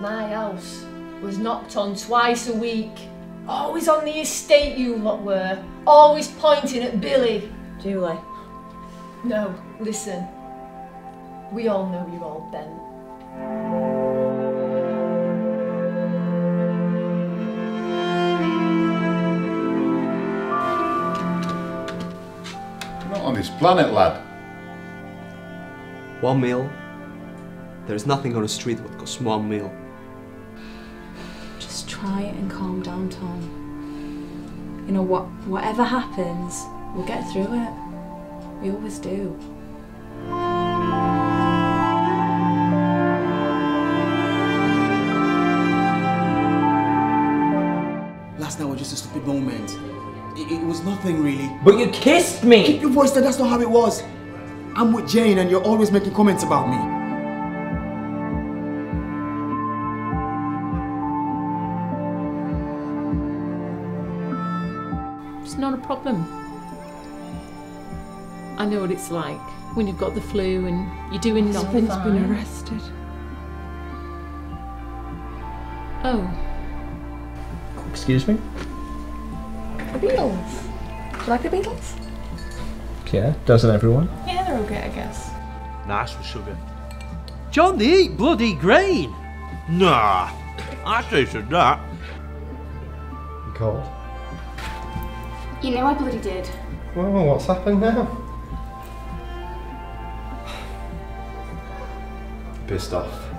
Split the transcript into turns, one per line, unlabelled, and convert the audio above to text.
My house was knocked on twice a week. Always on the estate, you lot were. Always pointing at Billy.
Julie.
No, listen. We all know you're all bent.
Not on this planet, lad.
One meal. There's nothing on the street what costs one meal.
Just try and calm down, Tom. You know what? Whatever happens, we'll get through it. We always do.
Last night was just a stupid moment. It, it was nothing really.
But you kissed me!
Keep your voice down, that's not how it was. I'm with Jane and you're always making comments about me.
It's not a problem. I know what it's like when you've got the flu and you're doing nothing.
Husband's been arrested.
Oh,
Excuse me?
The Beatles. Do you like the Beatles?
Yeah, doesn't everyone?
Yeah, they're okay, I guess.
Nice with sugar. John, they eat bloody grain. Nah, I tasted that.
You cold?
You know I bloody did.
Well, what's happened now? Pissed off.